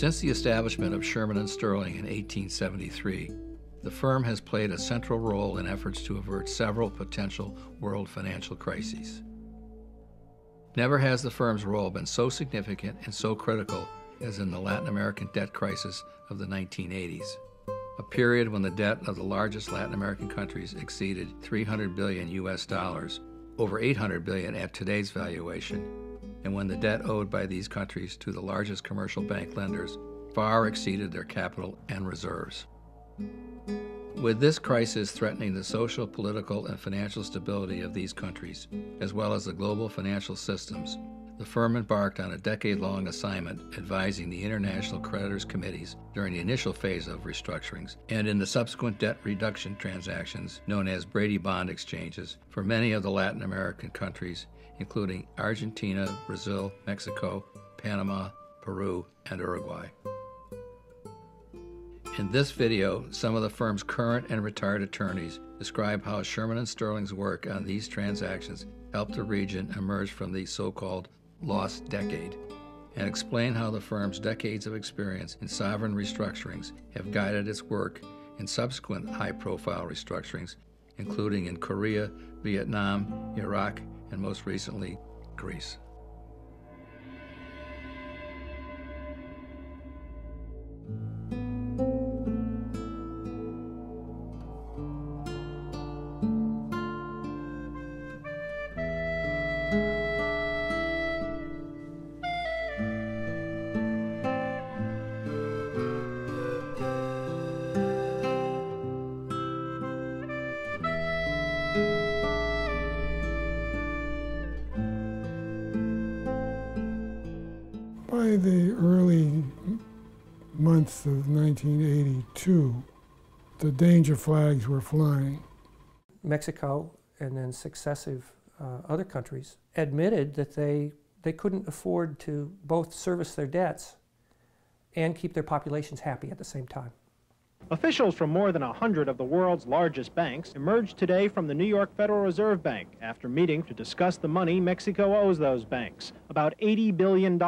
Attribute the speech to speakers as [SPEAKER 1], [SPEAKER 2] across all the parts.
[SPEAKER 1] Since the establishment of Shearman and Sterling in 1873, the firm has played a central role in efforts to avert several potential world financial crises. Never has the firm's role been so significant and so critical as in the Latin American debt crisis of the 1980s, a period when the debt of the largest Latin American countries exceeded 300 billion US dollars, over 800 billion at today's valuation, and when the debt owed by these countries to the largest commercial bank lenders far exceeded their capital and reserves. With this crisis threatening the social, political, and financial stability of these countries, as well as the global financial systems, the firm embarked on a decade long assignment advising the international creditors committees during the initial phase of restructurings and in the subsequent debt reduction transactions known as Brady bond exchanges for many of the Latin American countries, including Argentina, Brazil, Mexico, Panama, Peru, and Uruguay. In this video, some of the firm's current and retired attorneys describe how Shearman and Sterling's work on these transactions helped the region emerge from the so-called lost decade and explain how the firm's decades of experience in sovereign restructurings have guided its work in subsequent high-profile restructurings, including in Korea, Vietnam, Iraq, and most recently, Greece.
[SPEAKER 2] By the early months of 1982, the danger flags were flying.
[SPEAKER 3] Mexico and then successive uh, other countries admitted that they, they couldn't afford to both service their debts and keep their populations happy at the same time.
[SPEAKER 4] Officials from more than 100 of the world's largest banks emerged today from the New York Federal Reserve Bank after meeting to discuss the money Mexico owes those banks, about $80 billion.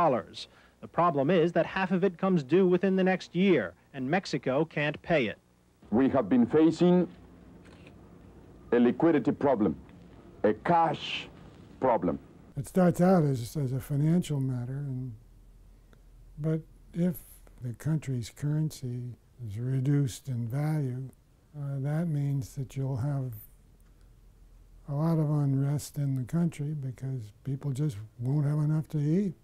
[SPEAKER 4] The problem is that half of it comes due within the next year, and Mexico can't pay it.
[SPEAKER 5] We have been facing a liquidity problem, a cash problem.
[SPEAKER 2] It starts out as, as a financial matter, and, but if the country's currency is reduced in value, uh, that means that you'll have a lot of unrest in the country because people just won't have enough to eat.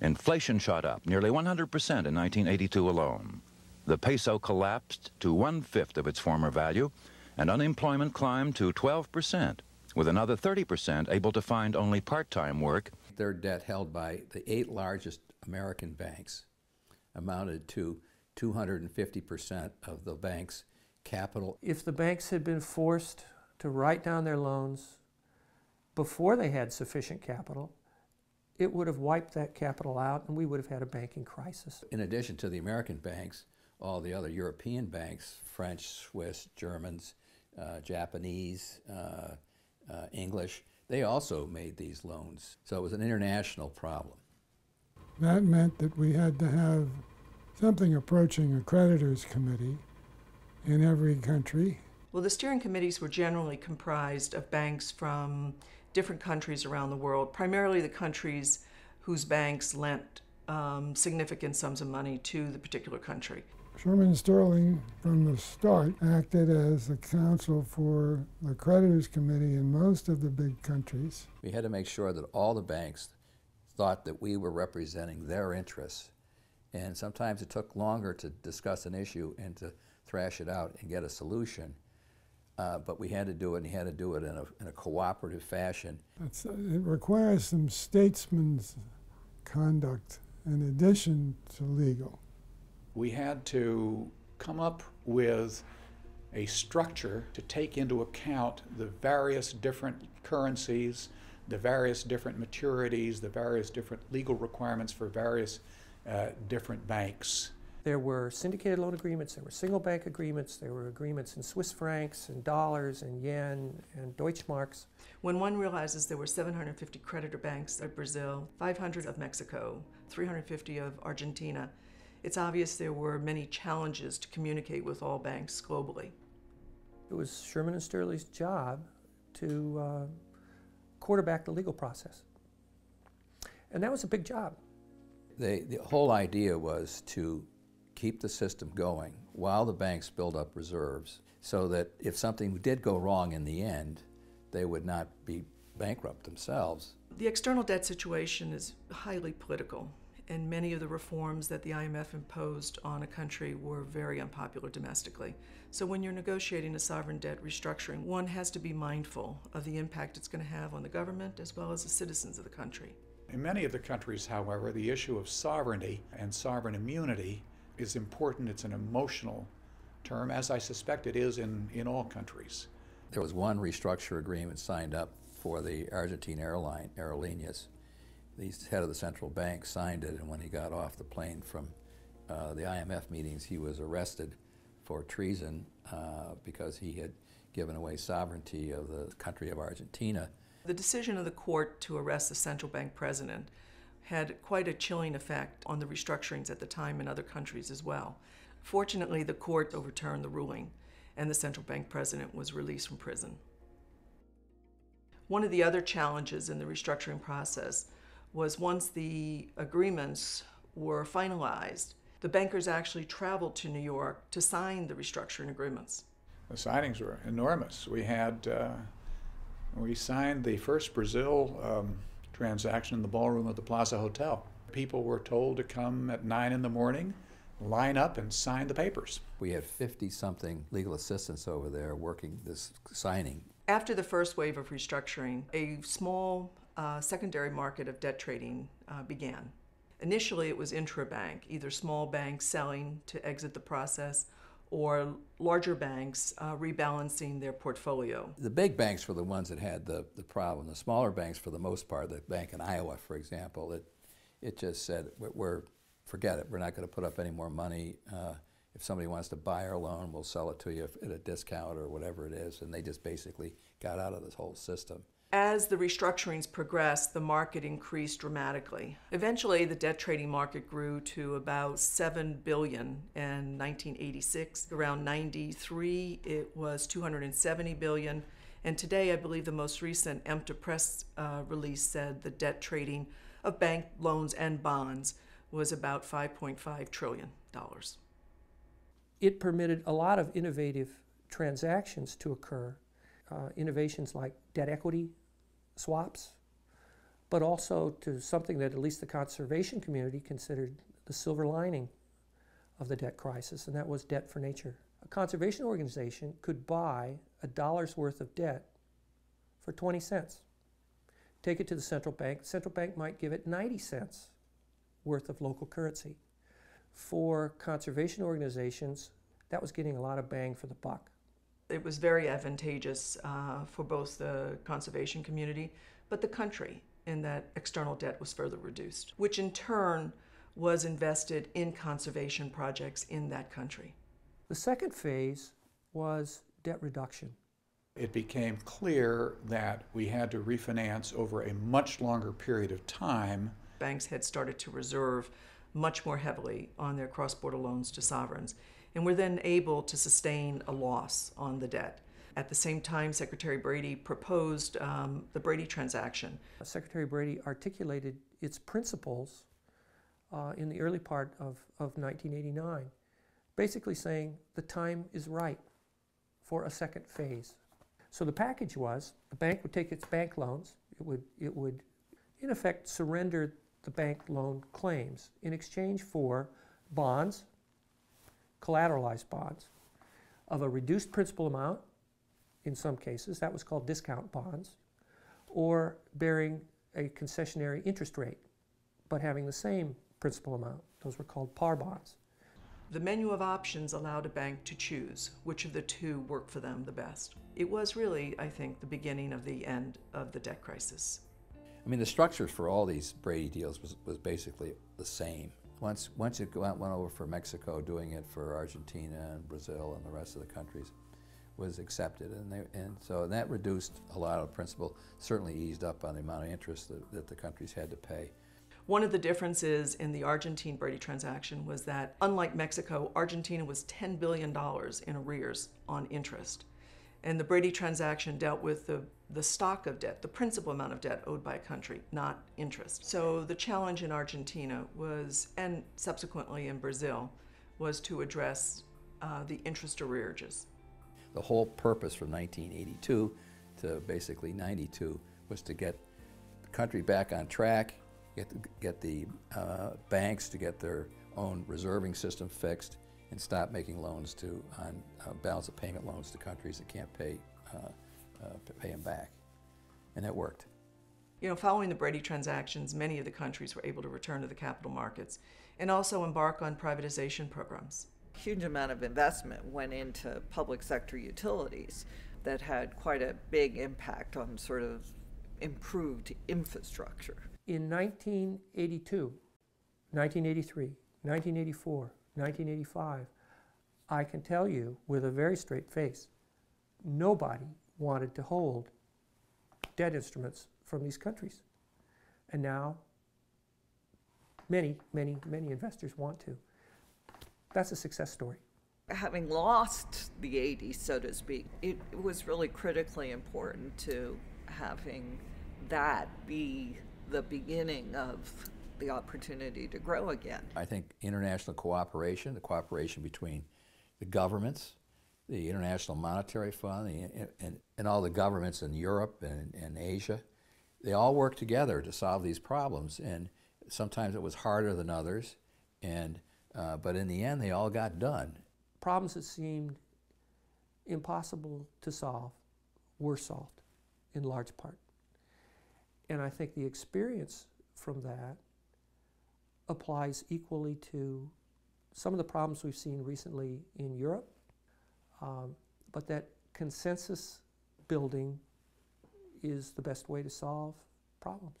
[SPEAKER 6] Inflation shot up nearly 100% in 1982 alone. The peso collapsed to one-fifth of its former value, and unemployment climbed to 12%, with another 30% able to find only part-time work.
[SPEAKER 1] Their debt held by the eight largest American banks amounted to 250% of the bank's capital.
[SPEAKER 3] If the banks had been forced to write down their loans before they had sufficient capital, it would have wiped that capital out and we would have had a banking crisis.
[SPEAKER 1] In addition to the American banks, all the other European banks, French, Swiss, Germans, uh, Japanese, uh, uh, English, they also made these loans. So it was an international problem.
[SPEAKER 2] That meant that we had to have something approaching a creditors committee in every country.
[SPEAKER 7] Well, the steering committees were generally comprised of banks from different countries around the world, primarily the countries whose banks lent um, significant sums of money to the particular country.
[SPEAKER 2] Shearman Sterling, from the start, acted as the counsel for the creditors committee in most of the big countries.
[SPEAKER 1] We had to make sure that all the banks thought that we were representing their interests. And sometimes it took longer to discuss an issue and to thrash it out and get a solution. Uh, but we had to do it, and he had to do it in a, in a cooperative fashion.
[SPEAKER 2] It's, uh, it requires some statesman's conduct in addition to legal.
[SPEAKER 8] We had to come up with a structure to take into account the various different currencies, the various different maturities, the various different legal requirements for various uh, different banks.
[SPEAKER 3] There were syndicated loan agreements, there were single bank agreements, there were agreements in Swiss francs and dollars and yen and Deutschmarks.
[SPEAKER 7] When one realizes there were 750 creditor banks of Brazil, 500 of Mexico, 350 of Argentina, it's obvious there were many challenges to communicate with all banks globally.
[SPEAKER 3] It was Shearman and Sterling's job to uh, quarterback the legal process. And that was a big job.
[SPEAKER 1] They, the whole idea was to keep the system going while the banks build up reserves so that if something did go wrong in the end, they would not be bankrupt themselves.
[SPEAKER 7] The external debt situation is highly political, and many of the reforms that the IMF imposed on a country were very unpopular domestically. So, when you're negotiating a sovereign debt restructuring, one has to be mindful of the impact it's going to have on the government as well as the citizens of the country.
[SPEAKER 8] In many of the countries, however, the issue of sovereignty and sovereign immunity is important. It's an emotional term, as I suspect it is in, in all countries.
[SPEAKER 1] There was one restructure agreement signed up for the Argentine airline, Aerolíneas. The head of the central bank signed it, and when he got off the plane from uh, the IMF meetings, he was arrested for treason uh, because he had given away sovereignty of the country of Argentina
[SPEAKER 7] the decision of the court to arrest the central bank president had quite a chilling effect on the restructurings at the time in other countries as well. Fortunately, the court overturned the ruling, and the central bank president was released from prison. One of the other challenges in the restructuring process was once the agreements were finalized, the bankers actually traveled to New York to sign the restructuring agreements.
[SPEAKER 8] The signings were enormous. We had uh, we signed the first Brazil um, transaction in the ballroom of the Plaza Hotel. People were told to come at 9 in the morning, line up, and sign the papers.
[SPEAKER 1] We had 50 something legal assistants over there working this signing.
[SPEAKER 7] After the first wave of restructuring, a small uh, secondary market of debt trading uh, began. Initially, it was intrabank, either small banks selling to exit the process or larger banks uh, rebalancing their portfolio.
[SPEAKER 1] The big banks were the ones that had the, the problem. The smaller banks, for the most part, the bank in Iowa, for example, it, it just said, we're, forget it, we're not going to put up any more money. Uh, if somebody wants to buy our loan, we'll sell it to you at a discount or whatever it is. And they just basically got out of this whole system.
[SPEAKER 7] As the restructurings progressed, the market increased dramatically. Eventually, the debt trading market grew to about 7 billion in 1986. Around 93, it was 270 billion. And today, I believe the most recent EMTA press uh, release said the debt trading of bank loans and bonds was about 5.5 trillion dollars.
[SPEAKER 3] It permitted a lot of innovative transactions to occur. Uh, innovations like debt equity swaps, but also to something that at least the conservation community considered the silver lining of the debt crisis, and that was debt for nature. A conservation organization could buy a dollar's worth of debt for 20 cents. Take it to the central bank. The central bank might give it 90 cents worth of local currency. For conservation organizations, that was getting a lot of bang for the buck.
[SPEAKER 7] It was very advantageous uh, for both the conservation community, but the country, in that external debt was further reduced, which in turn was invested in conservation projects in that country.
[SPEAKER 3] The second phase was debt reduction.
[SPEAKER 8] It became clear that we had to refinance over a much longer period of time.
[SPEAKER 7] Banks had started to reserve much more heavily on their cross border loans to sovereigns and were then able to sustain a loss on the debt. At the same time, Secretary Brady proposed um, the Brady transaction.
[SPEAKER 3] Secretary Brady articulated its principles uh, in the early part of, of 1989, basically saying the time is right for a second phase. So the package was the bank would take its bank loans, it would, it would in effect surrender the bank loan claims in exchange for bonds collateralized bonds of a reduced principal amount, in some cases, that was called discount bonds, or bearing a concessionary interest rate, but having the same principal amount. Those were called par bonds.
[SPEAKER 7] The menu of options allowed a bank to choose which of the two worked for them the best. It was really, I think, the beginning of the end of the debt crisis.
[SPEAKER 1] I mean, the structures for all these Brady deals was, was basically the same. Once, once it went, went over for Mexico, doing it for Argentina and Brazil and the rest of the countries was accepted. And, they, and so that reduced a lot of principal, certainly eased up on the amount of interest that, that the countries had to pay.
[SPEAKER 7] One of the differences in the Argentine Brady transaction was that, unlike Mexico, Argentina was $10 billion in arrears on interest. And the Brady transaction dealt with the, the stock of debt, the principal amount of debt owed by a country, not interest. So the challenge in Argentina was, and subsequently in Brazil, was to address uh, the interest arrearages.
[SPEAKER 1] The whole purpose from 1982 to basically 92 was to get the country back on track, get the, get the uh, banks to get their own reserving system fixed, and stop making loans to on uh, balance of payment loans to countries that can't pay uh, uh, pay them back, and that worked.
[SPEAKER 7] You know, following the Brady transactions, many of the countries were able to return to the capital markets and also embark on privatization programs.
[SPEAKER 9] A Huge amount of investment went into public sector utilities that had quite a big impact on sort of improved infrastructure.
[SPEAKER 3] In 1982, 1983, 1984, 1985, I can tell you with a very straight face, nobody wanted to hold debt instruments from these countries. And now, many, many, many investors want to. That's a success story.
[SPEAKER 9] Having lost the 80s, so to speak, it, it was really critically important to having that be the beginning of the opportunity to grow again.
[SPEAKER 1] I think international cooperation, the cooperation between the governments, the International Monetary Fund, the, and, and all the governments in Europe and, and Asia, they all work together to solve these problems. And sometimes it was harder than others, and, uh, but in the end, they all got done.
[SPEAKER 3] Problems that seemed impossible to solve were solved in large part. And I think the experience from that applies equally to some of the problems we've seen recently in Europe, um, but that consensus building is the best way to solve problems.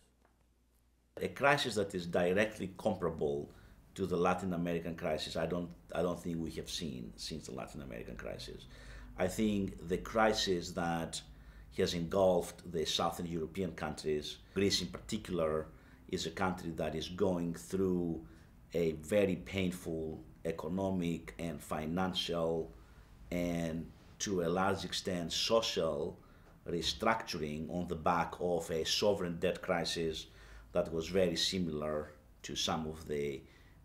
[SPEAKER 10] A crisis that is directly comparable to the Latin American crisis, I don't, I don't think we have seen since the Latin American crisis. I think the crisis that has engulfed the Southern European countries. Greece, in particular, is a country that is going through a very painful economic and financial and to a large extent social restructuring on the back of a sovereign debt crisis that was very similar to some of the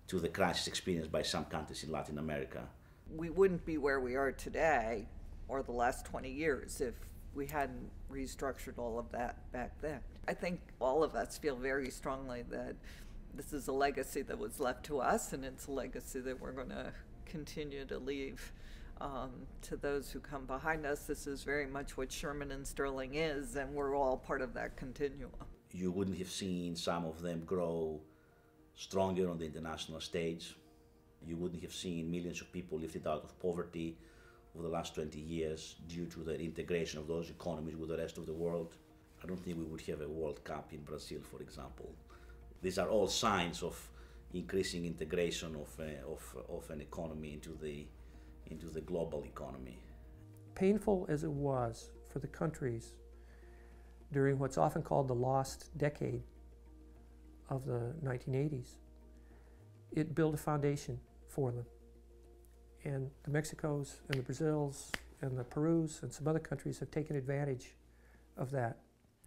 [SPEAKER 10] to the crisis experienced by some countries in Latin America.
[SPEAKER 9] We wouldn't be where we are today or the last 20 years if we hadn't restructured all of that back then. I think all of us feel very strongly that this is a legacy that was left to us, and it's a legacy that we're going to continue to leave um, to those who come behind us. This is very much what Shearman and Sterling is, and we're all part of that continuum.
[SPEAKER 10] You wouldn't have seen some of them grow stronger on the international stage. You wouldn't have seen millions of people lifted out of poverty over the last 20 years due to the integration of those economies with the rest of the world. I don't think we would have a World Cup in Brazil, for example. These are all signs of increasing integration of, uh, of, of an economy into the, into the global economy.
[SPEAKER 3] Painful as it was for the countries during what's often called the lost decade of the 1980s, it built a foundation for them and the Mexicos and the Brazils and the Perus and some other countries have taken advantage of that.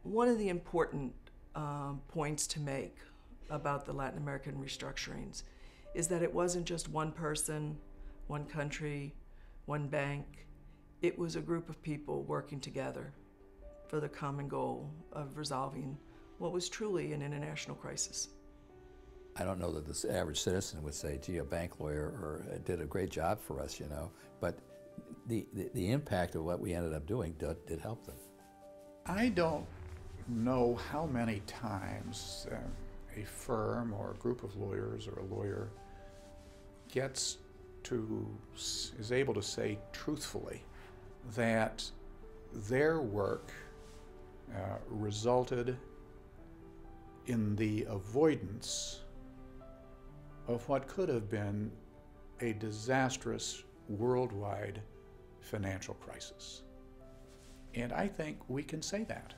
[SPEAKER 7] One of the important um, points to make about the Latin American restructurings is that it wasn't just one person, one country, one bank. It was a group of people working together for the common goal of resolving what was truly an international crisis.
[SPEAKER 1] I don't know that the average citizen would say, gee, a bank lawyer or uh, did a great job for us, you know, but the, the, the impact of what we ended up doing did, did help them.
[SPEAKER 8] I don't know how many times uh, a firm or a group of lawyers or a lawyer gets to, is able to say truthfully that their work uh, resulted in the avoidance of what could have been a disastrous worldwide financial crisis. And I think we can say that.